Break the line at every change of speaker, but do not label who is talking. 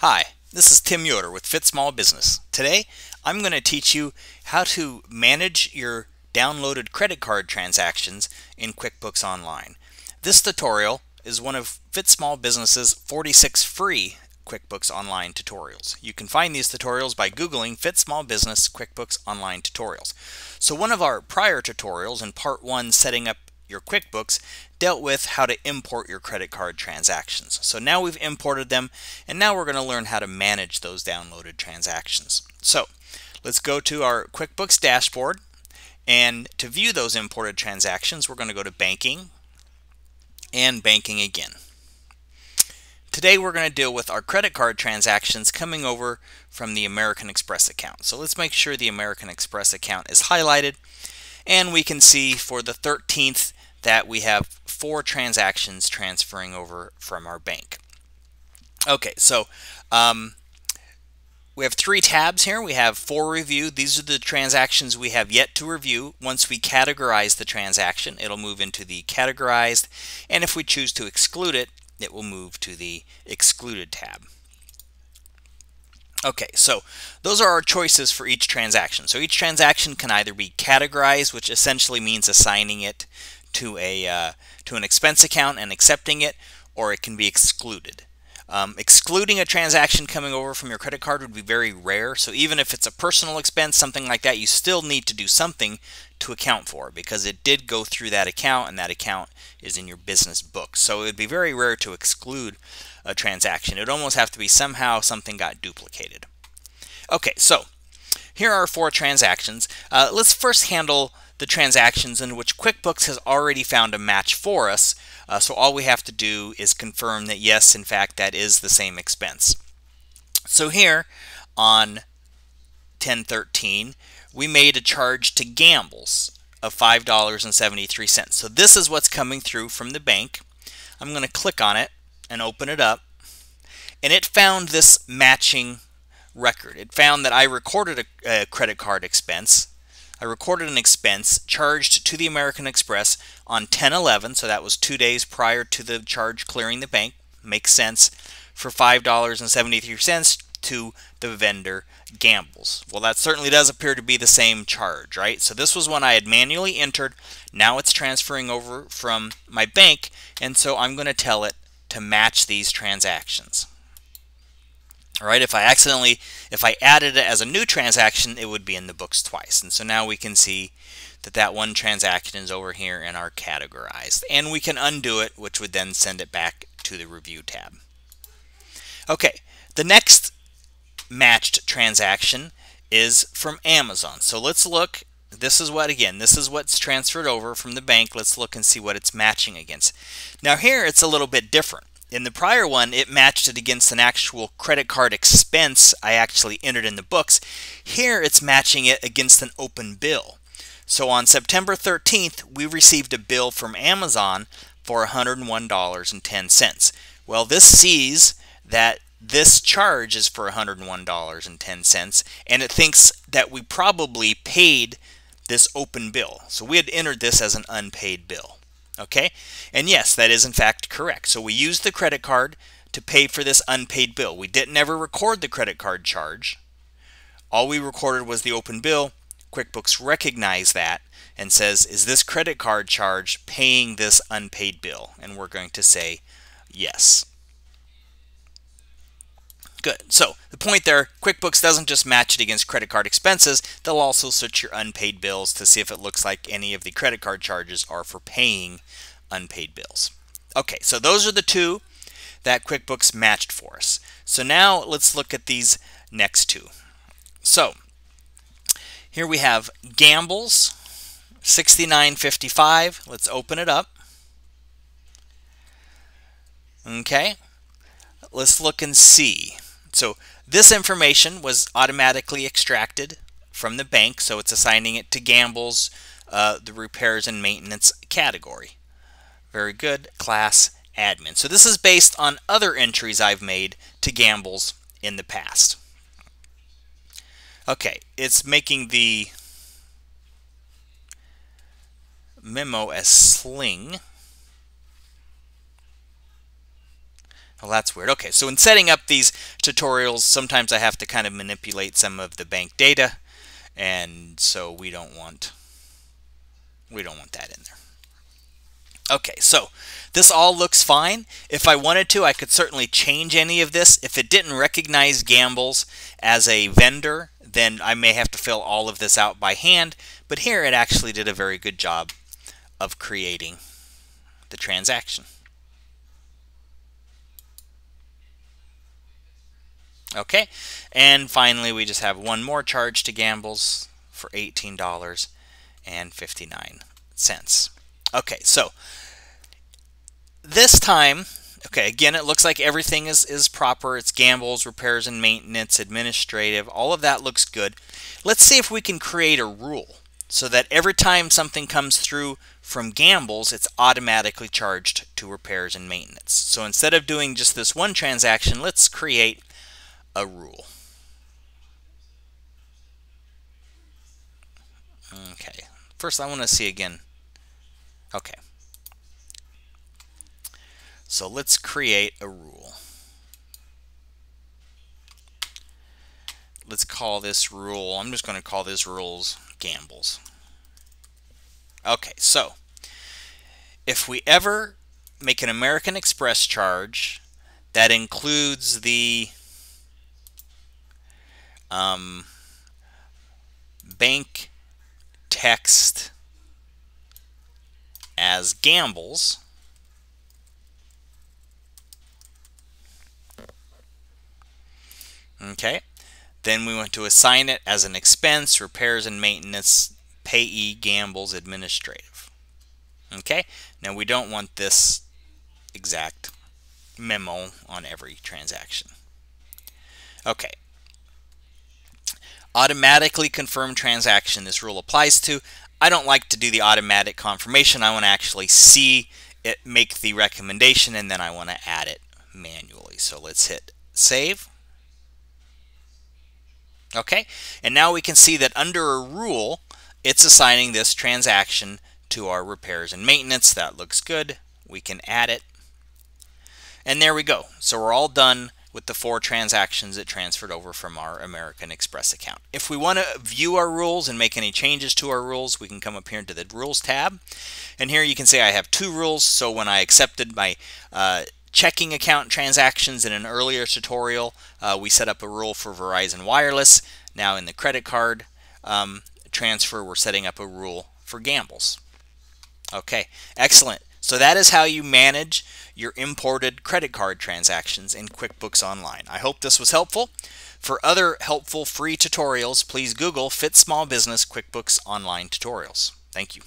Hi, this is Tim Yoder with Fit Small Business. Today, I'm going to teach you how to manage your downloaded credit card transactions in QuickBooks Online. This tutorial is one of Fit Small Business's 46 free QuickBooks Online tutorials. You can find these tutorials by Googling Fit Small Business QuickBooks Online tutorials. So one of our prior tutorials in part one, setting up your QuickBooks dealt with how to import your credit card transactions. So now we've imported them and now we're going to learn how to manage those downloaded transactions. So let's go to our QuickBooks dashboard and to view those imported transactions we're going to go to banking and banking again. Today we're going to deal with our credit card transactions coming over from the American Express account. So let's make sure the American Express account is highlighted and we can see for the 13th that we have four transactions transferring over from our bank. Okay, so um, we have three tabs here. We have for review. These are the transactions we have yet to review. Once we categorize the transaction, it'll move into the categorized. And if we choose to exclude it, it will move to the excluded tab. Okay, so those are our choices for each transaction. So each transaction can either be categorized, which essentially means assigning it to a uh, to an expense account and accepting it, or it can be excluded. Um, excluding a transaction coming over from your credit card would be very rare. So even if it's a personal expense, something like that, you still need to do something to account for because it did go through that account and that account is in your business book. So it would be very rare to exclude a transaction. It would almost have to be somehow something got duplicated. Okay, so here are four transactions. Uh, let's first handle the transactions in which QuickBooks has already found a match for us. Uh, so all we have to do is confirm that yes, in fact, that is the same expense. So here on 1013, we made a charge to Gambles of $5.73. So this is what's coming through from the bank. I'm going to click on it and open it up. And it found this matching record. It found that I recorded a, a credit card expense I recorded an expense charged to the American Express on 10/11, so that was 2 days prior to the charge clearing the bank. Makes sense for $5.73 to the vendor Gambles. Well, that certainly does appear to be the same charge, right? So this was one I had manually entered. Now it's transferring over from my bank, and so I'm going to tell it to match these transactions. All right, if I accidentally, if I added it as a new transaction, it would be in the books twice. And so now we can see that that one transaction is over here in our categorized. And we can undo it, which would then send it back to the review tab. Okay, the next matched transaction is from Amazon. So let's look. This is what, again, this is what's transferred over from the bank. Let's look and see what it's matching against. Now here it's a little bit different. In the prior one, it matched it against an actual credit card expense I actually entered in the books. Here, it's matching it against an open bill. So on September 13th, we received a bill from Amazon for $101.10. Well, this sees that this charge is for $101.10 and it thinks that we probably paid this open bill. So we had entered this as an unpaid bill. Okay? And yes, that is in fact correct. So we used the credit card to pay for this unpaid bill. We didn't ever record the credit card charge. All we recorded was the open bill. QuickBooks recognized that and says, is this credit card charge paying this unpaid bill? And we're going to say yes. Good. So the point there, QuickBooks doesn't just match it against credit card expenses, they'll also search your unpaid bills to see if it looks like any of the credit card charges are for paying unpaid bills. Okay, so those are the two that QuickBooks matched for us. So now let's look at these next two. So here we have Gambles 6955. Let's open it up. Okay, let's look and see. So this information was automatically extracted from the bank, so it's assigning it to Gambles, uh, the repairs and maintenance category. Very good, class admin. So this is based on other entries I've made to Gambles in the past. Okay, it's making the memo as sling. Well, that's weird. Okay, so in setting up these tutorials, sometimes I have to kind of manipulate some of the bank data, and so we don't want we don't want that in there. Okay, so this all looks fine. If I wanted to, I could certainly change any of this. If it didn't recognize Gambles as a vendor, then I may have to fill all of this out by hand. But here it actually did a very good job of creating the transaction. Okay, and finally we just have one more charge to Gambles for $18.59. Okay, so this time, okay, again, it looks like everything is, is proper. It's Gambles, repairs and maintenance, administrative, all of that looks good. Let's see if we can create a rule so that every time something comes through from Gambles, it's automatically charged to repairs and maintenance. So instead of doing just this one transaction, let's create a rule. Okay, first I want to see again. Okay. So let's create a rule. Let's call this rule, I'm just going to call this rules gambles. Okay, so if we ever make an American Express charge that includes the um, bank text as gambles, Okay. Then we want to assign it as an expense, repairs and maintenance, payee, gambles, administrative. Okay. Now we don't want this exact memo on every transaction. Okay. Automatically confirm transaction this rule applies to. I don't like to do the automatic confirmation. I want to actually see it make the recommendation and then I want to add it manually. So let's hit save. Okay, and now we can see that under a rule, it's assigning this transaction to our repairs and maintenance. That looks good. We can add it. And there we go. So we're all done with the four transactions that transferred over from our American Express account. If we want to view our rules and make any changes to our rules, we can come up here into the Rules tab. And here you can say I have two rules. So when I accepted my uh, checking account transactions in an earlier tutorial. Uh, we set up a rule for Verizon Wireless. Now in the credit card um, transfer, we're setting up a rule for gambles. Okay, excellent. So that is how you manage your imported credit card transactions in QuickBooks Online. I hope this was helpful. For other helpful free tutorials, please Google Fit Small Business QuickBooks Online Tutorials. Thank you.